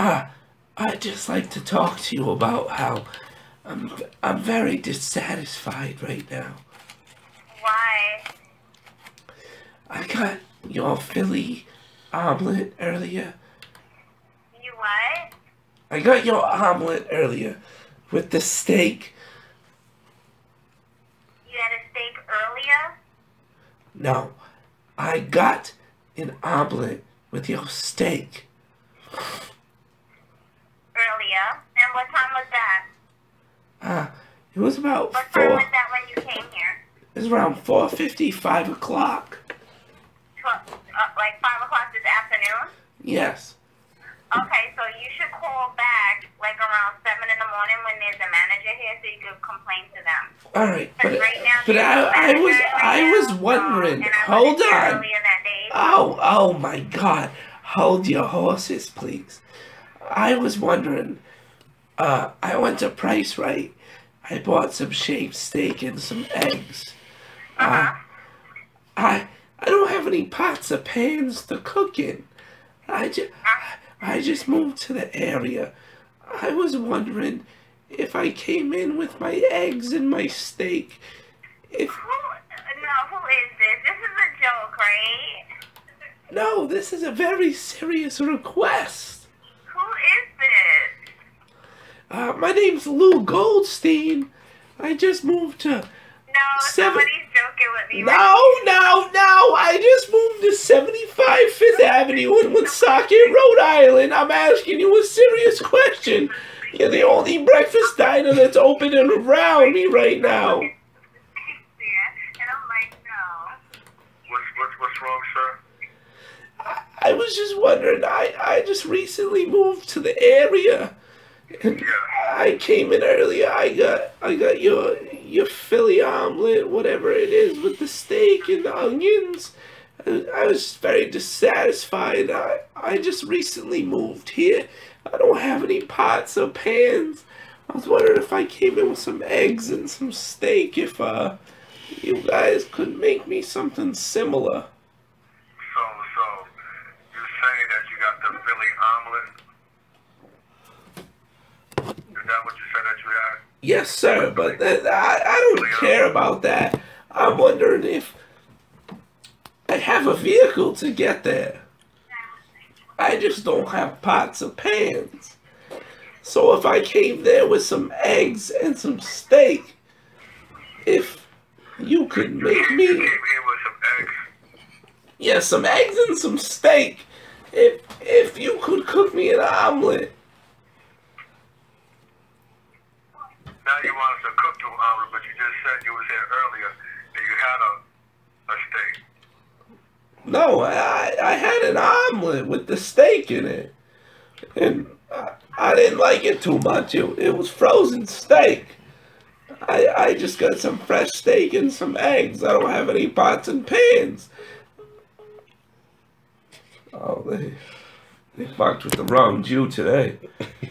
Ah, I'd just like to talk to you about how I'm, I'm very dissatisfied right now. Why? I got your Philly omelet earlier. You what? I got your omelet earlier with the steak. You had a steak earlier? No. I got an omelet with your steak. Earlier. And what time was that? Ah, it was about What time was that when you came here? It was around four fifty, five o'clock. Tw- uh, like 5 o'clock this afternoon? Yes. Okay, so you should call back like around 7 in the morning when there's a manager here so you can complain to them. All right, but right now but I I was I was wondering. I Hold on. Earlier that day, so- Oh oh my God! Hold your horses, please. I was wondering. Uh, I went to Price Rite. I bought some shaved steak and some eggs. Uh, I I don't have any pots or pans to cook in. I just I just moved to the area. I was wondering if I came in with my eggs and my steak. If Who, no, who is this? This is a joke, right? no, this is a very serious request. Who is this? Uh, my name's Lou Goldstein. I just moved to. No, Seven- somebody's joking with me. No, no, no! I just moved to 75 Fifth Avenue in Woonsocket, Rhode Island. I'm asking you a serious question. You're the only breakfast diner that's open and around me right now. Yeah, and I'm like, no. What's, what's, what's wrong, sir? I, I was just wondering. I, I just recently moved to the area, and I came in earlier. I got I got your your Philly omelet, whatever it is, with the steak and the onions. I, was very dissatisfied. I I just recently moved here. I don't have any pots or pans. I was wondering if I came in with some eggs and some steak, if uh you guys could make me something similar. So, so, you're saying that you got the Philly omelet? Is that what you said that you had? Yes, sir, but that, I, I don't care about that. I'm wondering if I have a vehicle to get there. I just don't have pots or pans. So if I came there with some eggs and some steak, if you could make me, came in with some eggs. yeah, some eggs and some steak, if if you could cook me an omelet, Now you want us to cook you an omelet, but you just said you was here earlier and you had a, a steak. No, I, I had an omelet with the steak in it. And I, I didn't like it too much. It, it was frozen steak. I, I just got some fresh steak and some eggs. I don't have any pots and pans. Oh, they, they fucked with the wrong Jew today.